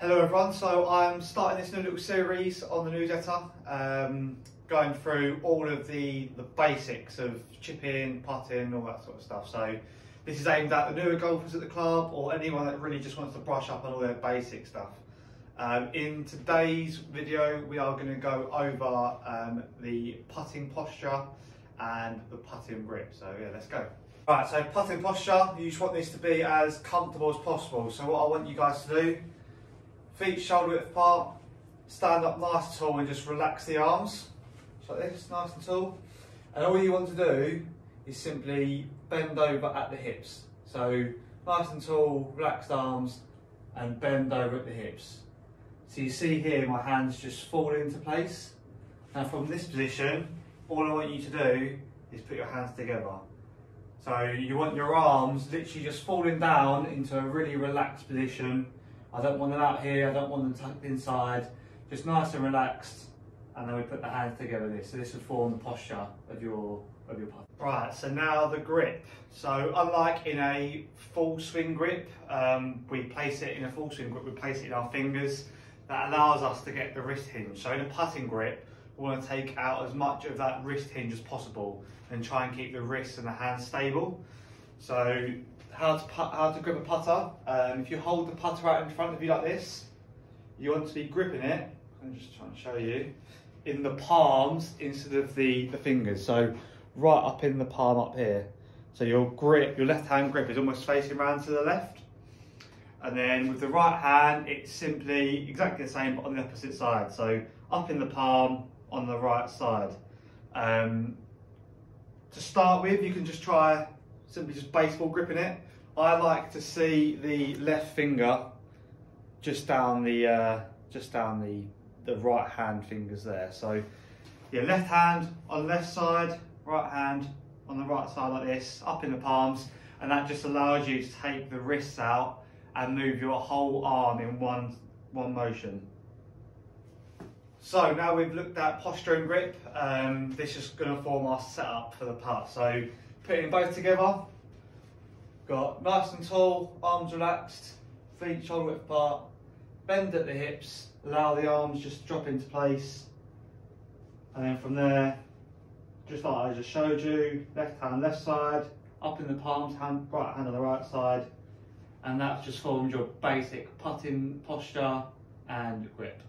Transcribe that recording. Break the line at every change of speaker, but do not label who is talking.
Hello everyone, so I'm starting this new little series on the newsletter, um, going through all of the, the basics of chipping, putting, all that sort of stuff. So this is aimed at the newer golfers at the club or anyone that really just wants to brush up on all their basic stuff. Um, in today's video, we are going to go over um, the putting posture and the putting grip. So yeah, let's go. Right, so putting posture, you just want this to be as comfortable as possible. So what I want you guys to do, feet shoulder width apart, stand up nice and tall and just relax the arms. Just like this, nice and tall. And all you want to do is simply bend over at the hips. So nice and tall, relaxed arms and bend over at the hips. So you see here my hands just fall into place. Now from this position, all I want you to do is put your hands together. So you want your arms literally just falling down into a really relaxed position. I don't want them out here, I don't want them tucked inside. Just nice and relaxed. And then we put the hands together this. So this will form the posture of your of your putt. Right, so now the grip. So unlike in a full swing grip, um, we place it in a full swing grip, we place it in our fingers. That allows us to get the wrist hinge. So in a putting grip, we want to take out as much of that wrist hinge as possible and try and keep the wrist and the hands stable. So how to, put, how to grip a putter, um, if you hold the putter out in front of you like this, you want to be gripping it, I'm just trying to show you, in the palms instead of the, the fingers. So right up in the palm up here. So your grip, your left hand grip is almost facing around to the left. And then with the right hand, it's simply exactly the same, but on the opposite side. So up in the palm on the right side. Um, to start with, you can just try simply just baseball gripping it. I like to see the left finger just down the uh, just down the the right hand fingers there. So yeah, left hand on the left side, right hand on the right side like this, up in the palms, and that just allows you to take the wrists out and move your whole arm in one one motion. So now we've looked at posture and grip, um, this is going to form our setup for the putt. So putting both together, got nice and tall, arms relaxed, feet shoulder width apart, bend at the hips, allow the arms just drop into place. And then from there, just like I just showed you, left hand left side, up in the palms, hand right hand on the right side. And that's just formed your basic putting posture and grip.